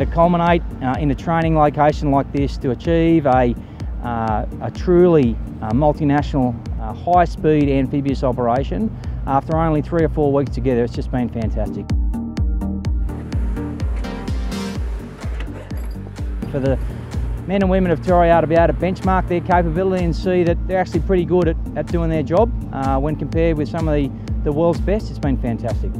To culminate uh, in a training location like this to achieve a, uh, a truly uh, multinational uh, high-speed amphibious operation after only three or four weeks together. It's just been fantastic. For the men and women of 2RAR to be able to benchmark their capability and see that they're actually pretty good at, at doing their job uh, when compared with some of the, the world's best, it's been fantastic.